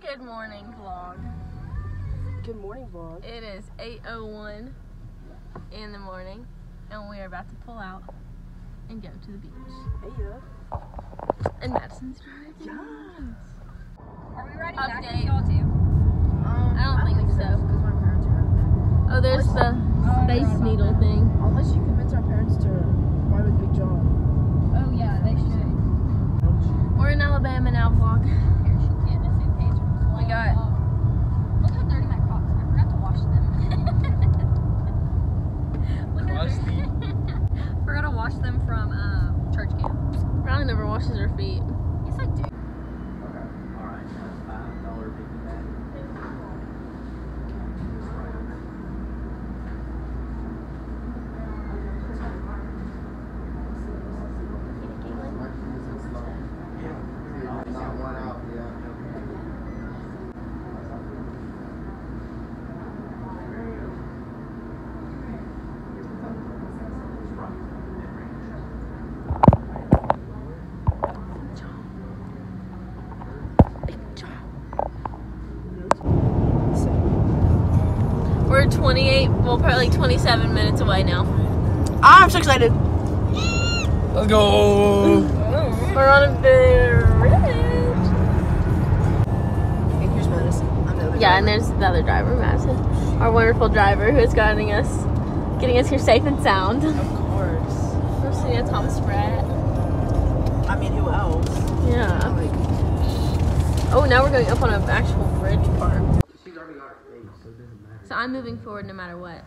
Good morning, vlog. Good morning, vlog. It is 8.01 in the morning, and we are about to pull out and go to the beach. Hey, yeah. And Madison's driving. Yes. Are we riding Update. back with y'all too? Um, I don't think so. Because my parents are. Oh, there's the Space Needle thing. Unless you convince our parents to ride with Big John. Oh yeah, they should. We're in Alabama now, vlog. Parachute kit and a suitcase. We got- Look how dirty my Crocs are. I forgot to wash them. Look how dirty. forgot to wash them from uh, church camp. Riley never washes her feet. Yes, I do. We're 28, well, probably 27 minutes away now. Ah, I'm so excited. Let's go. We're on a bridge. Okay, here's Madison. I'm the other Yeah, driver. and there's another driver, Madison, our wonderful driver who is guiding us, getting us here safe and sound. Of course. We're sitting at Thomas Spratt. I mean, who else? Yeah. Like, Oh, now we're going up on an actual bridge part. She's already got her face, so it doesn't matter. So I'm moving forward no matter what.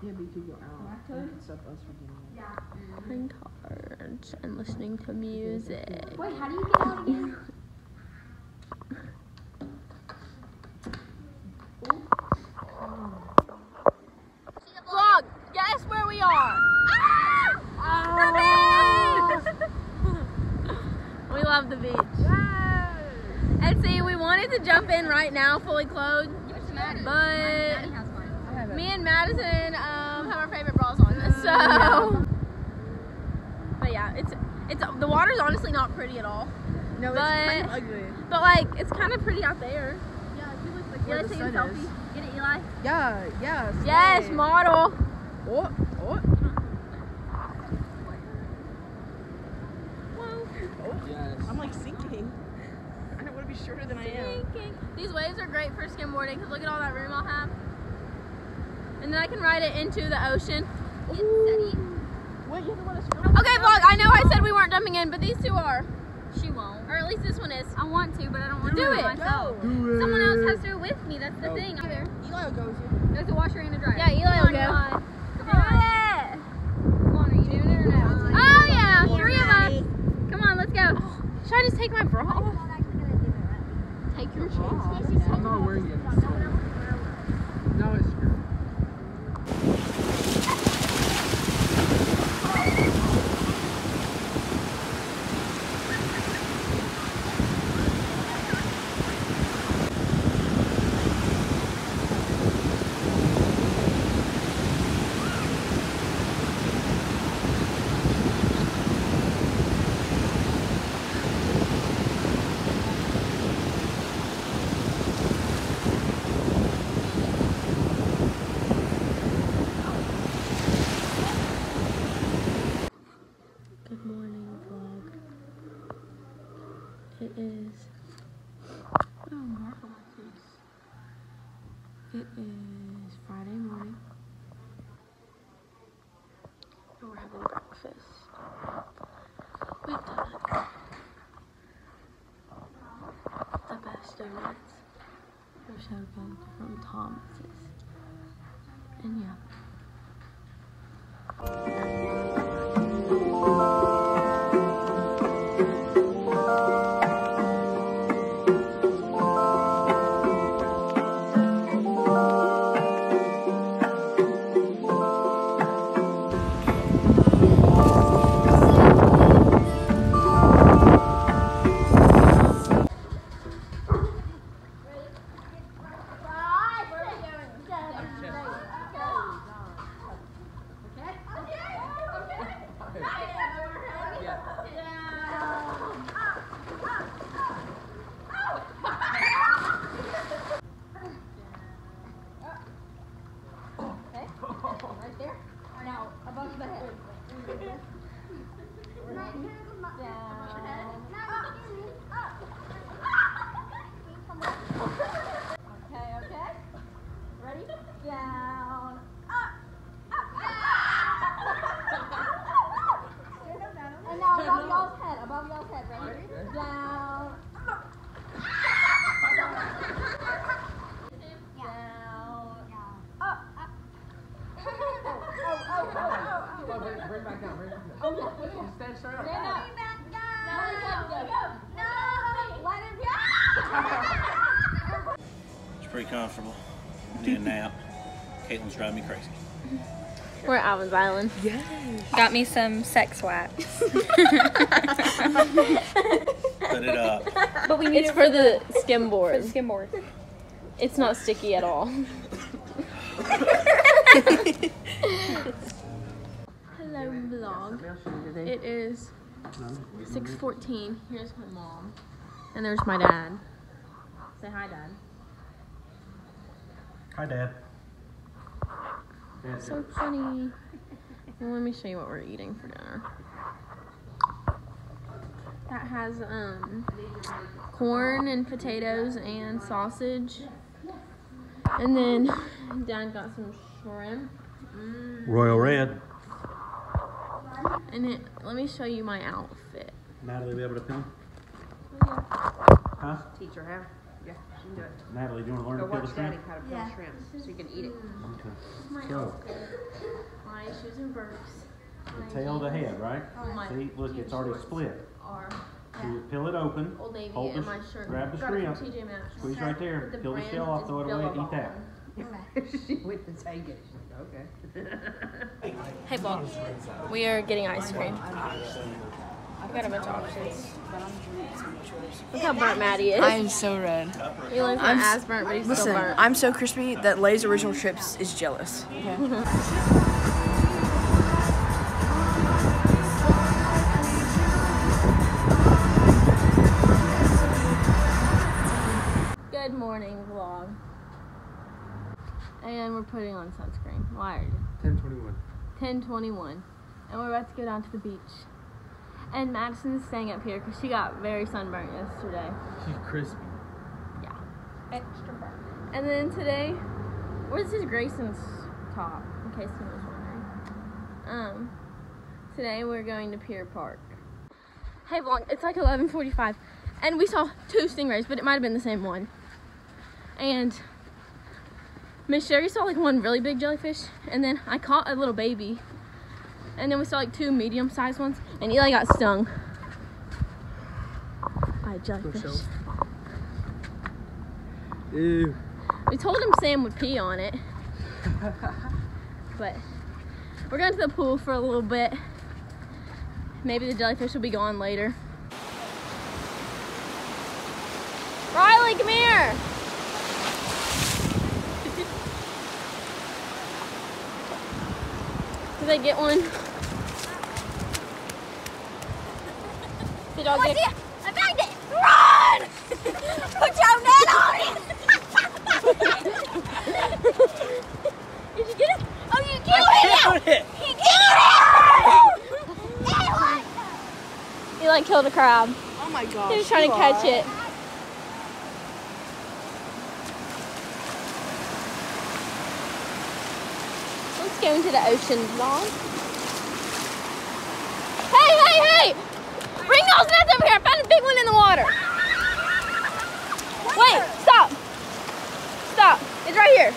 yeah, but you could go out. and Stop us from getting out. Playing cards and listening to music. Wait, how do you get out again? Vlog, guess where we are? Ah! we love the beach. And see, we wanted to jump in right now, fully clothed, Where's Maddie? But Maddie has one. I have it. me and Madison um, have our favorite bras on. So, but yeah, it's it's the water's honestly not pretty at all. No, but- it's kind of ugly. But like, it's kind of pretty out there. Yeah, if you look like where wanna the take a sun selfie? is. Get it, Eli? Yeah, yeah. Yes, slay. model. Oh, oh, Yes. I'm like sinking. I don't want to be shorter than I am. Sinking. These waves are great for skimboarding because look at all that room I'll have. And then I can ride it into the ocean. Wait, you have to want to Okay, vlog, I know I said we weren't jumping in, but these two are. She won't. Or at least this one is. I want to, but I don't want Do to it. myself. Do it. Someone else has to do it with me. That's the No. thing. Either. Eli will go with you. There's a washer and a dryer. Yeah, Eli Come will go. Eli. Come on. it. Come on, are you doing it or no? Oh, yeah, three of us. Come on, let's go. Should I just take my bra off? Take your bra. I'm not wearing it. No, it's screwed. Good morning, vlog. It is. Oh, It is Friday morning. And we're having breakfast. We've done it. The best donuts. They're so good from Thomas's. Caitlin's driving me crazy. We're at Alvin's Island. Got me some sex wax. Put it up. But we need It's for the skim board. the board. It's not sticky at all. Hello vlog. It is 6:14. Here's my mom, and there's my dad. Say hi, dad. Hi, Dad. So funny. Well, let me show you what we're eating for dinner. That has um corn and potatoes and sausage. And then Dad got some shrimp. Royal Red. And it, let me show you my outfit. Natalie be able to film? Huh? Teach her how. Yeah, she can do it. Natalie, do you want to learn Go to peel the watch Daddy shrimp? how to peel shrimp so you can eat it. Okay. My So, outfit. My shoes and Birks. the tail, the head, right? My See, look, it's already shorts split. Are So you peel it open, Old Navy hold and the, my sh- shirt. grab the Got it from shrimp, TJ Maxx. squeeze right there, The peel the brand shell off, is throw it away, eat Billabong. that. she went to take it. She's like, okay. Hey, vlog. We are getting ice cream. I've got a bunch of options. Look how burnt Maddie is. I am so red. he looks I'm s- ass burnt, but he's still Listen, burnt. I'm so crispy that Lay's original chips is jealous. Good morning, vlog. And we're putting on sunscreen. Wired. 1021. 1021. And we're about to go down to the beach. And Madison's staying up here because she got very sunburnt yesterday. She's crispy. Yeah. Extra burnt. And then today, this is Grayson's top? In case anyone was wondering. Um, today we're going to Pier Park. Hey vlog, it's like 11:45, and we saw two stingrays, but it might have been the same one. And Miss Sherry saw like one really big jellyfish, and then I caught a little baby. And then we saw like two medium-sized ones, and Eli got stung by a jellyfish. Ew. We told him Sam would pee on it. but we're going to the pool for a little bit. Maybe the jellyfish will be gone later. Riley, come here. Did I get one? Did y'all I bagged it! Run! Put your net on it! Did you get it? Oh, you killed it! it! He killed it! Eli killed a crab. Oh my god. He was trying to catch it. Let's go into the ocean vlog. Hey, hey, hey! Bring those nets over here. I found a big one in the water. Wait, stop. Stop. It's right here.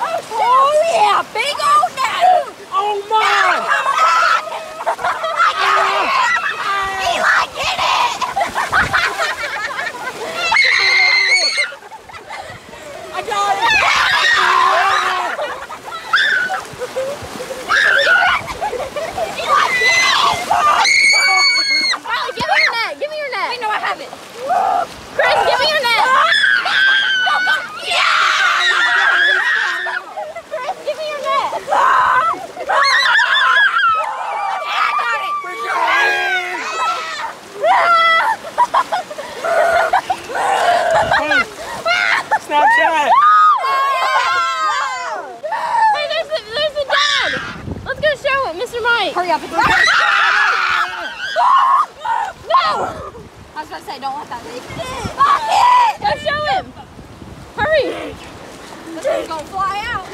Oh, oh yeah! Big old net! Oh my! I got it! Eli, get it! I got it! Riley, give me your net. Give me your net. Wait, no, I have it. Chris, give me your net. Chris, give me your net. Snapchat! Hey, there's the, there's the dad. Let's go show it, Mr. Mike. Hurry up, it's right! Ah! Ah! say don't let that leak. Fuck it! Go show him. Hurry. This one's gonna fly out.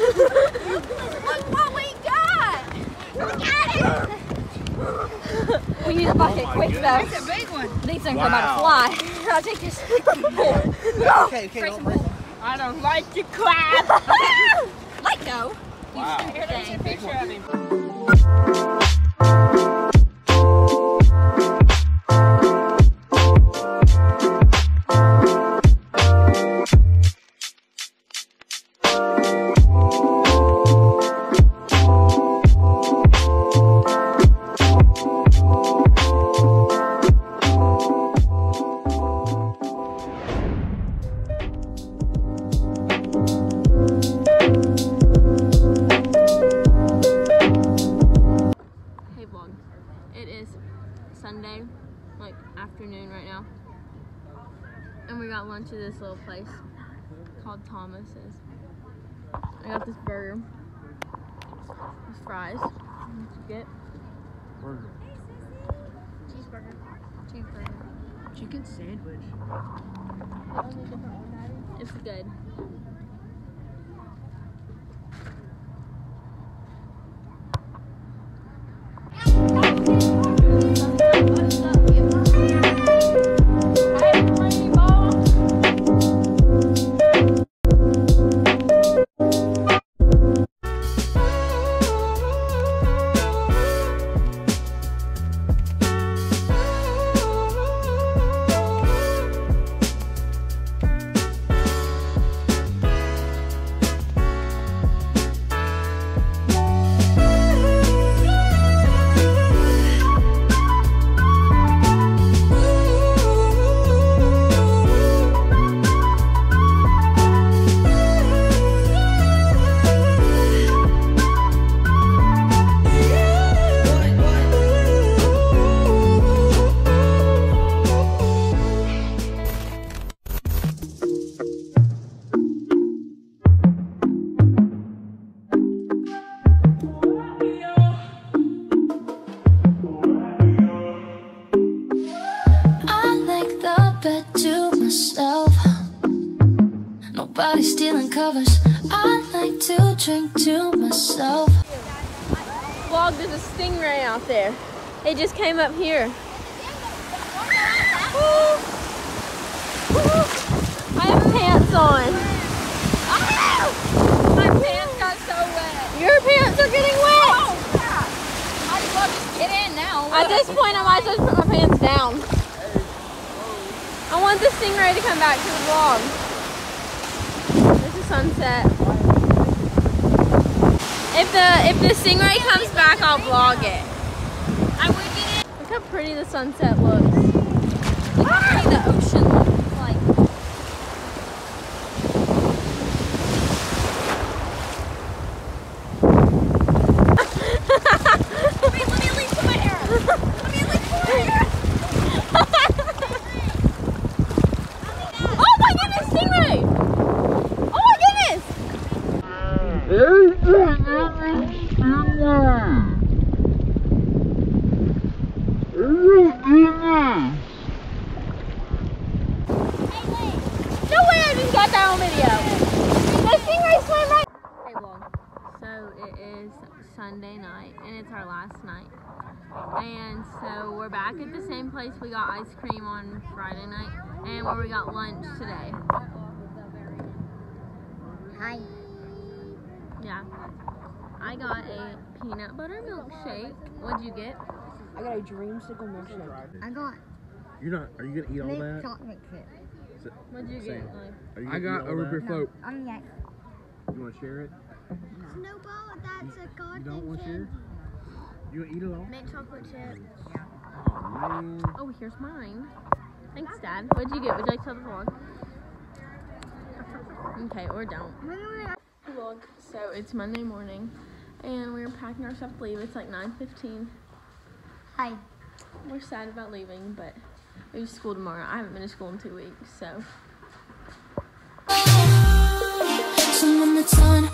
Look what we got. Look at it. We need a bucket oh quick though. That's a big one. These things are about to fly. I'll take this. Okay, okay, don't. I don't like to clap. Let go. Wow. Here, there's a picture of him. And we got lunch at this little place called Thomas's. I got this burger. With fries. What'd you get? Burger. Cheeseburger. Cheeseburger. Chicken sandwich. It's good. A stingray out there. It just came up here. I have pants on. Ah! My pants got so wet. Your pants are getting wet. Might as well just get in now. At this point, I might as well put my pants down. I want the stingray to come back to the vlog. There's a sunset. If the if the stingray comes back, I'll vlog it. Look how pretty the sunset looks. Look how pretty the ocean looks like. Let me, let me at least put my hair up. Let me at least put my hair up. Oh my goodness, stingray! Oh my goodness! No way I just got that on video. The stingray swam right. Hey vlog. So it is Sunday night and it's our last night. And so we're back at the same place we got ice cream on Friday night and where we got lunch today. Hi. Yeah. I got a peanut butter milkshake. What'd you get? I got a dreamsicle milkshake. I got You're not. Are you gonna eat all mint that? chocolate chip. What'd you get? Like, you I got a all root beer float. I'm yeah. You want to share it? Snowball, that's a garden You don't want to share? You eat it all? mint chocolate chip. Oh. Oh, here's mine. Thanks, Dad. What'd you get? Would you like to tell the vlog? Okay, or don't. Vlog. So it's Monday morning, and we're packing our stuff to leave. It's like 9:15. Hi. We're sad about leaving, but we have school tomorrow. I haven't been to school in two weeks, so Someone that's on